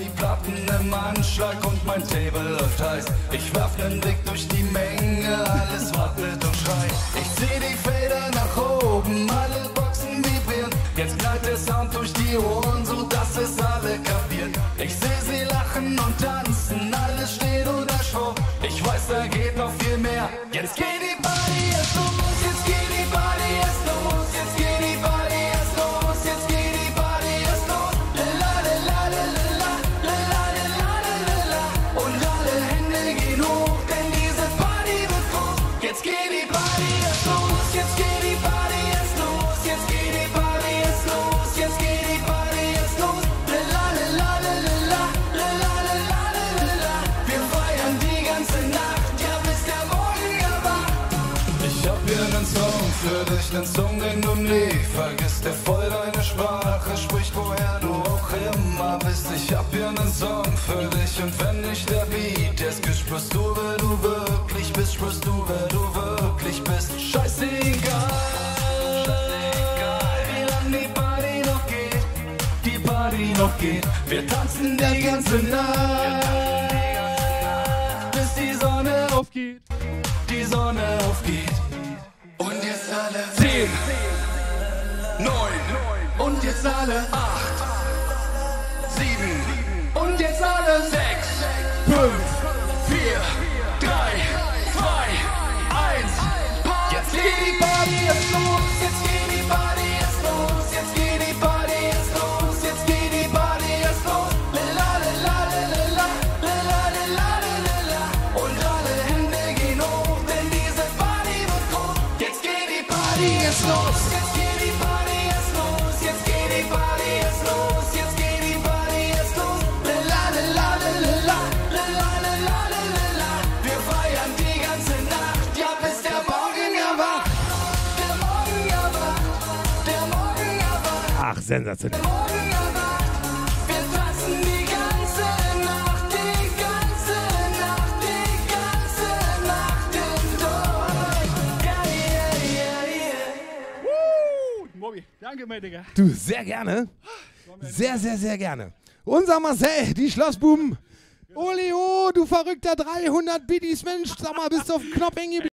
Die Platten im Anschlag und mein Table läuft heiß. Ich werf nen Blick durch die Menge, alles wackelt und schreit. Ich zieh die Feder nach oben, alle Boxen vibrieren. Jetzt knallt der Sound durch die Ohren, so dass es alle kapieren. Ich seh sie lachen und tanzen, alles steht unter Strom. Ich weiß, da geht noch viel mehr. Jetzt geht die Party nen Song für dich, nen Song, den du nie vergisst, der voll deine Sprache spricht, woher du auch immer bist. Ich hab hier nen Song für dich und wenn nicht der Beat gibt, spürst du, wer du wirklich bist, spürst du, wer du wirklich bist. Scheißegal, wie lang die Party noch geht, die Party noch geht. Wir tanzen die ganze Nacht, bis die Sonne aufgeht, die Sonne aufgeht. 10, 9 und jetzt alle 8, 7 und jetzt alle 6, 5. ging es los. Jetzt geht die Party los, jetzt geht die Party los, jetzt geht die Party los. Wir feiern die ganze Nacht, ja bis der Morgen erwacht. Der Morgen erwacht, der Morgen erwacht. Ach, sensationell. Mobi, danke, mein Digga. Du, sehr gerne. Sehr, sehr, sehr gerne. Unser Marcel, die Schlossbuben. Olio, du verrückter 300 Biddies, Mensch, sag mal, bist du auf dem Knopf hängen geblieben?